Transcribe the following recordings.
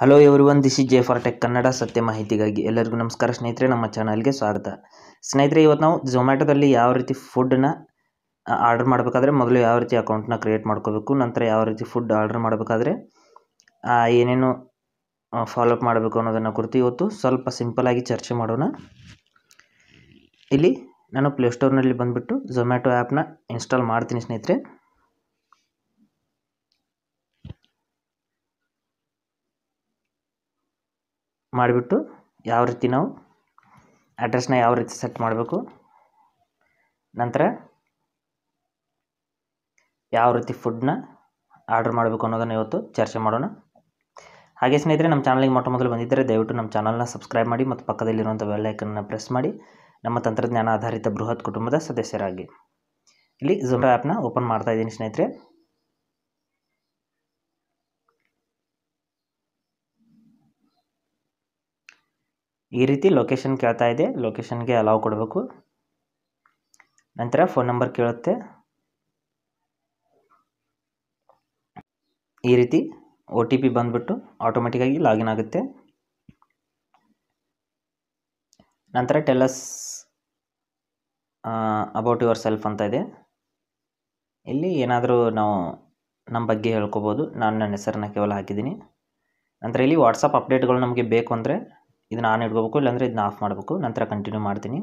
Hello everyone this is J for tech Kannada ಸತ್ಯ ಮಾಹಿತಿಗಾಗಿ ಎಲ್ಲರಿಗೂ ನಮಸ್ಕಾರ. ಸ್ನೇಹಿತರೆ, ನಮ್ಮ ಚಾನಲ್ಗೆ ಸ್ವಾಗತ. ಸ್ನೇಹಿತರೆ, ಇವತ್ತು ನಾವು ಝೊಮ್ಯಾಟೊದಲ್ಲಿ ಯಾವ ರೀತಿ ಫುಡ್ನ ಆರ್ಡರ್ ಮಾಡಬೇಕಾದ್ರೆ ಮೊದಲು ಯಾವ ರೀತಿ ಅಕೌಂಟ್ನ ಕ್ರಿಯೇಟ್ ಮಾಡ್ಕೋಬೇಕು, ನಂತರ ಯಾವ ರೀತಿ ಫುಡ್ ಆರ್ಡರ್ ಮಾಡಬೇಕಾದ್ರೆ ಏನೇನು ಫಾಲೋಅಪ್ ಮಾಡಬೇಕು ಅನ್ನೋದನ್ನು ಕುರಿತು ಇವತ್ತು ಸ್ವಲ್ಪ ಸಿಂಪಲಾಗಿ ಚರ್ಚೆ ಮಾಡೋಣ. ಇಲ್ಲಿ ನಾನು ಪ್ಲೇಸ್ಟೋರ್ನಲ್ಲಿ ಬಂದುಬಿಟ್ಟು ಝೊಮ್ಯಾಟೊ ಆ್ಯಪ್ನ ಇನ್ಸ್ಟಾಲ್ ಮಾಡ್ತೀನಿ ಸ್ನೇಹಿತರೆ. ಮಾಡಿಬಿಟ್ಟು ಯಾವ ರೀತಿ ನಾವು ಅಡ್ರೆಸ್ನ ಯಾವ ರೀತಿ ಸೆಟ್ ಮಾಡಬೇಕು, ನಂತರ ಯಾವ ರೀತಿ ಫುಡ್ನ ಆರ್ಡರ್ ಮಾಡಬೇಕು ಅನ್ನೋದನ್ನು ಇವತ್ತು ಚರ್ಚೆ ಮಾಡೋಣ. ಹಾಗೆ ಸ್ನೇಹಿತರೆ, ನಮ್ಮ ಚಾನಲ್ಗೆ ಮೊಟ್ಟ ಮೊದಲು ಬಂದಿದ್ದರೆ ದಯವಿಟ್ಟು ನಮ್ಮ ಚಾನಲ್ನ ಸಬ್ಸ್ಕ್ರೈಬ್ ಮಾಡಿ ಮತ್ತು ಪಕ್ಕದಲ್ಲಿರುವಂಥ ಬೆಲ್ಲೈಕನ್ನ ಪ್ರೆಸ್ ಮಾಡಿ. ನಮ್ಮ ತಂತ್ರಜ್ಞಾನ ಆಧಾರಿತ ಬೃಹತ್ ಕುಟುಂಬದ ಸದಸ್ಯರಾಗಿ. ಇಲ್ಲಿ ಝೊಮ್ಯಾಟೋ ಆ್ಯಪ್ನ ಓಪನ್ ಮಾಡ್ತಾ ಇದ್ದೀನಿ ಸ್ನೇಹಿತರೆ. ಈ ರೀತಿ ಲೊಕೇಶನ್ ಕೇಳ್ತಾ ಇದೆ. ಲೊಕೇಶನ್ಗೆ ಅಲೌ ಕೊಡಬೇಕು. ನಂತರ ಫೋನ್ ನಂಬರ್ ಕೇಳುತ್ತೆ. ಈ ರೀತಿ ಒ ಟಿ ಪಿ ಬಂದುಬಿಟ್ಟು ಆಟೋಮೆಟಿಕ್ಕಾಗಿ ಲಾಗಿನ್ ಆಗುತ್ತೆ. ನಂತರ ಟೆಲಸ್ ಅಬೌಟ್ ಯುವರ್ ಸೆಲ್ಫ್ ಅಂತ ಇದೆ. ಇಲ್ಲಿ ಏನಾದರೂ ನಾವು ನಮ್ಮ ಬಗ್ಗೆ ಹೇಳ್ಕೊಬೋದು. ನಾನು ನನ್ನ ಹೆಸರನ್ನ ಕೇವಲ ಹಾಕಿದ್ದೀನಿ. ನಂತರ ಇಲ್ಲಿ ವಾಟ್ಸಪ್ ಅಪ್ಡೇಟ್ಗಳು ನಮಗೆ ಬೇಕು ಅಂದರೆ ಇದನ್ನ ಆನ್ ಇಟ್ಕೋಬೇಕು ಇಲ್ಲಾಂದರೆ ಇದನ್ನ ಆಫ್ ಮಾಡಬೇಕು. ನಂತರ ಕಂಟಿನ್ಯೂ ಮಾಡ್ತೀನಿ.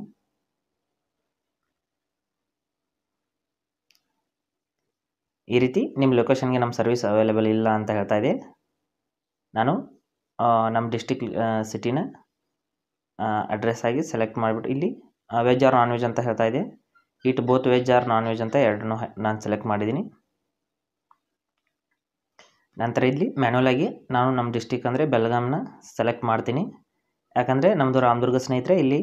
ಈ ರೀತಿ ನಿಮ್ಮ ಲೊಕೇಶನ್ಗೆ ನಮ್ಮ ಸರ್ವಿಸ್ ಅವೈಲೇಬಲ್ ಇಲ್ಲ ಅಂತ ಹೇಳ್ತಾ ಇದೆ ನಾನು ನಮ್ಮ ಡಿಸ್ಟಿಕ್ ಸಿಟಿನ ಅಡ್ರೆಸ್ ಆಗಿ ಸೆಲೆಕ್ಟ್ ಮಾಡಿಬಿಟ್ಟು ಇಲ್ಲಿ ವೆಜ್ ಆರ್ ನಾನ್ ವೆಜ್ ಅಂತ ಹೇಳ್ತಾ ಇದೆ it both veg or non veg ಅಂತ ಎರಡನ್ನೂ ನಾನು ಸೆಲೆಕ್ಟ್ ಮಾಡಿದ್ದೀನಿ. ನಂತರ ಇಲ್ಲಿ ಮ್ಯಾನ್ಯಲಾಗಿ ನಾನು ನಮ್ಮ ಡಿಸ್ಟಿಕ್ ಅಂದರೆ ಬೆಳಗಾಂನ ಸೆಲೆಕ್ಟ್ ಮಾಡ್ತೀನಿ. ಯಾಕಂದರೆ ನಮ್ಮದು ರಾಮದುರ್ಗ ಸ್ನೇಹಿತರೆ, ಇಲ್ಲಿ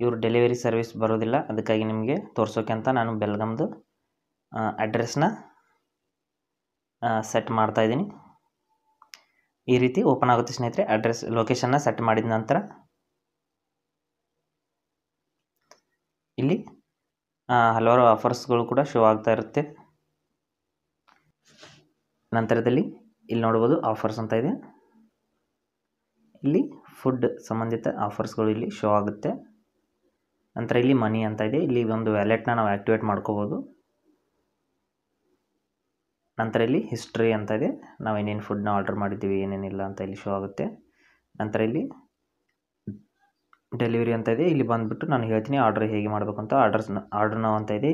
ಇವರು ಡೆಲಿವರಿ ಸರ್ವಿಸ್ ಬರೋದಿಲ್ಲ. ಅದಕ್ಕಾಗಿ ನಿಮಗೆ ತೋರಿಸೋಕೆ ಅಂತ ನಾನು ಬೆಲ್ಗಮ್ದು ಅಡ್ರೆಸ್ನ ಸೆಟ್ ಮಾಡ್ತಾ ಇದ್ದೀನಿ. ಈ ರೀತಿ ಓಪನ್ ಆಗುತ್ತೆ ಸ್ನೇಹಿತರೆ ಅಡ್ರೆಸ್ ಲೊಕೇಶನ್ನ ಸೆಟ್ ಮಾಡಿದ ನಂತರ. ಇಲ್ಲಿ ಹಲವಾರು ಆಫರ್ಸ್ಗಳು ಕೂಡ ಶೋ ಆಗ್ತಾ ಇರುತ್ತೆ. ನಂತರದಲ್ಲಿ ಇಲ್ಲಿ ನೋಡ್ಬೋದು ಆಫರ್ಸ್ ಅಂತ ಇದೆ. ಇಲ್ಲಿ ಫುಡ್ ಸಂಬಂಧಿತ ಆಫರ್ಸ್ಗಳು ಇಲ್ಲಿ ಶೋ ಆಗುತ್ತೆ. ನಂತರ ಇಲ್ಲಿ ಮನಿ ಅಂತ ಇದೆ. ಇಲ್ಲಿ ಒಂದು ವ್ಯಾಲೆಟ್ನ ನಾವು ಆ್ಯಕ್ಟಿವೇಟ್ ಮಾಡ್ಕೋಬೋದು. ನಂತರ ಇಲ್ಲಿ ಹಿಸ್ಟ್ರಿ ಅಂತ ಇದೆ. ನಾವು ಏನೇನು ಫುಡ್ನ ಆರ್ಡರ್ ಮಾಡಿದ್ದೀವಿ ಏನೇನಿಲ್ಲ ಅಂತ ಇಲ್ಲಿ ಶೋ ಆಗುತ್ತೆ. ನಂತರ ಇಲ್ಲಿ ಡೆಲಿವರಿ ಅಂತ ಇದೆ. ಇಲ್ಲಿ ಬಂದುಬಿಟ್ಟು ನಾನು ಹೇಳ್ತೀನಿ ಆರ್ಡರ್ ಹೇಗೆ ಮಾಡಬೇಕು ಅಂತ. ಆರ್ಡರ್ಸ್ ಆರ್ಡರ್ ನಾವು ಅಂತ ಇದೆ.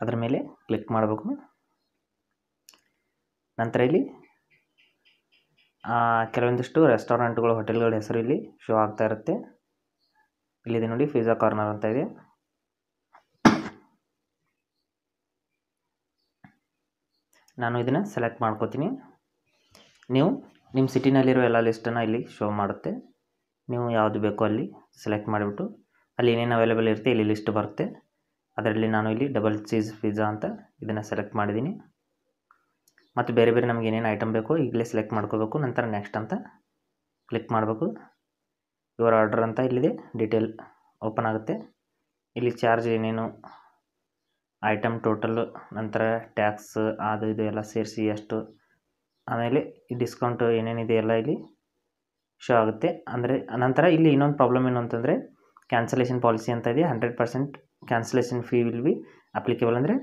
ಅದರ ಮೇಲೆ ಕ್ಲಿಕ್ ಮಾಡಬೇಕು. ನಂತರ ಇಲ್ಲಿ ಕೆಲವೊಂದಿಷ್ಟು ರೆಸ್ಟೋರೆಂಟ್ಗಳು, ಹೋಟೆಲ್ಗಳ ಹೆಸರು ಇಲ್ಲಿ ಶೋ ಆಗ್ತಾ ಇರುತ್ತೆ. ಇಲ್ಲಿದೆ ನೋಡಿ ಫಿಜಾ ಕಾರ್ನರ್ ಅಂತ ಇದೆ. ನಾನು ಇದನ್ನು ಸೆಲೆಕ್ಟ್ ಮಾಡ್ಕೋತೀನಿ. ನೀವು ನಿಮ್ಮ ಸಿಟಿನಲ್ಲಿರೋ ಎಲ್ಲ ಲಿಸ್ಟನ್ನು ಇಲ್ಲಿ ಶೋ ಮಾಡುತ್ತೆ. ನೀವು ಯಾವುದು ಬೇಕೋ ಅಲ್ಲಿ ಸೆಲೆಕ್ಟ್ ಮಾಡಿಬಿಟ್ಟು, ಅಲ್ಲಿ ಏನೇನು ಅವೈಲೇಬಲ್ ಇರುತ್ತೆ, ಇಲ್ಲಿ ಲಿಸ್ಟ್ ಬರುತ್ತೆ. ಅದರಲ್ಲಿ ನಾನು ಇಲ್ಲಿ ಡಬಲ್ ಚೀಸ್ ಪಿಜ್ಜಾ ಅಂತ ಇದನ್ನು ಸೆಲೆಕ್ಟ್ ಮಾಡಿದ್ದೀನಿ. ಮತ್ತು ಬೇರೆ ಬೇರೆ ನಮ್ಗೆ ಏನೇನು ಐಟಮ್ ಬೇಕು ಈಗಲೇ ಸೆಲೆಕ್ಟ್ ಮಾಡ್ಕೋಬೇಕು, ನಂತರ ನೆಕ್ಸ್ಟ್ ಅಂತ ಕ್ಲಿಕ್ ಮಾಡಬೇಕು. ಯುವರ್ ಆರ್ಡರ್ ಅಂತ ಇಲ್ಲಿದೆ ಡೀಟೇಲ್ ಓಪನ್ ಆಗುತ್ತೆ. ಇಲ್ಲಿ ಚಾರ್ಜ್ ಏನೇನು ಐಟಮ್ ಟೋಟಲ್ ನಂತರ ಟ್ಯಾಕ್ಸ್ ಅದು ಇದು ಎಲ್ಲ ಸೇರಿಸಿ ಎಷ್ಟು, ಆಮೇಲೆ ಈ ಡಿಸ್ಕೌಂಟ್ ಏನೇನಿದೆ ಎಲ್ಲ ಇಲ್ಲಿ ಶೋ ಆಗುತ್ತೆ. ಅಂದರೆ ನಂತರ ಇಲ್ಲಿ ಇನ್ನೊಂದು ಪ್ರಾಬ್ಲಮ್ ಏನು ಅಂತಂದರೆ ಕ್ಯಾನ್ಸಲೇಷನ್ ಪಾಲಿಸಿ ಅಂತ ಇದೆ hundred percent cancellation fee will be applicable ಅಂದರೆ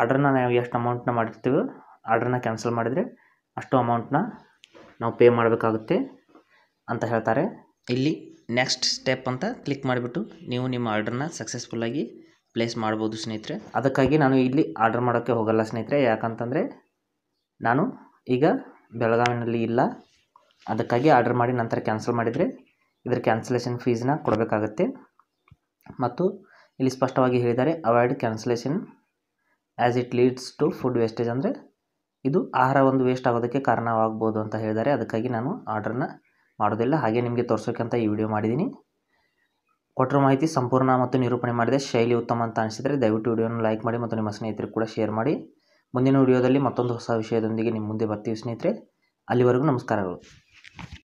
ಆರ್ಡ್ರನ್ನ ನಾವು ಎಷ್ಟು ಅಮೌಂಟ್ನ ಮಾಡಿರ್ತೀವೋ ಆರ್ಡ್ರನ್ನ ಕ್ಯಾನ್ಸಲ್ ಮಾಡಿದರೆ ಅಷ್ಟು ಅಮೌಂಟನ್ನ ನಾವು ಪೇ ಮಾಡಬೇಕಾಗುತ್ತೆ ಅಂತ ಹೇಳ್ತಾರೆ. ಇಲ್ಲಿ ನೆಕ್ಸ್ಟ್ ಸ್ಟೆಪ್ ಅಂತ ಕ್ಲಿಕ್ ಮಾಡಿಬಿಟ್ಟು ನೀವು ನಿಮ್ಮ ಆರ್ಡ್ರನ್ನ ಸಕ್ಸಸ್ಫುಲ್ಲಾಗಿ ಪ್ಲೇಸ್ ಮಾಡ್ಬೋದು ಸ್ನೇಹಿತರೆ. ಅದಕ್ಕಾಗಿ ನಾನು ಇಲ್ಲಿ ಆರ್ಡರ್ ಮಾಡೋಕ್ಕೆ ಹೋಗಲ್ಲ ಸ್ನೇಹಿತರೆ. ಯಾಕಂತಂದರೆ ನಾನು ಈಗ ಬೆಳಗಾವಿನಲ್ಲಿ ಇಲ್ಲ. ಅದಕ್ಕಾಗಿ ಆರ್ಡರ್ ಮಾಡಿ ನಂತರ ಕ್ಯಾನ್ಸಲ್ ಮಾಡಿದರೆ ಇದರ ಕ್ಯಾನ್ಸಲೇಷನ್ ಫೀಸನ್ನ ಕೊಡಬೇಕಾಗತ್ತೆ. ಮತ್ತು ಇಲ್ಲಿ ಸ್ಪಷ್ಟವಾಗಿ ಹೇಳಿದ್ದಾರೆ avoid cancellation as it leads to food wastage ಅಂದರೆ ಇದು ಆಹಾರ ಒಂದು ವೇಸ್ಟ್ ಆಗೋದಕ್ಕೆ ಕಾರಣವಾಗ್ಬೋದು ಅಂತ ಹೇಳಿದ್ದಾರೆ. ಅದಕ್ಕಾಗಿ ನಾನು ಆರ್ಡ್ರನ್ನ ಮಾಡೋದಿಲ್ಲ. ಹಾಗೆ ನಿಮಗೆ ತೋರಿಸೋಕೆ ಅಂತ ಈ ವಿಡಿಯೋ ಮಾಡಿದ್ದೀನಿ. ಕೊಟ್ಟಿರೋ ಮಾಹಿತಿ ಸಂಪೂರ್ಣ ಮತ್ತು ನಿರೂಪಣೆ ಮಾಡಿದೆ ಶೈಲಿ ಉತ್ತಮ ಅಂತ ಅನಿಸಿದರೆ ದಯವಿಟ್ಟು ವಿಡಿಯೋನ ಲೈಕ್ ಮಾಡಿ ಮತ್ತು ನಿಮ್ಮ ಸ್ನೇಹಿತರು ಕೂಡ ಶೇರ್ ಮಾಡಿ. ಮುಂದಿನ ವಿಡಿಯೋದಲ್ಲಿ ಮತ್ತೊಂದು ಹೊಸ ವಿಷಯದೊಂದಿಗೆ ನಿಮ್ಮ ಮುಂದೆ ಬರ್ತೀವಿ ಸ್ನೇಹಿತರೆ. ಅಲ್ಲಿವರೆಗೂ ನಮಸ್ಕಾರಗಳು.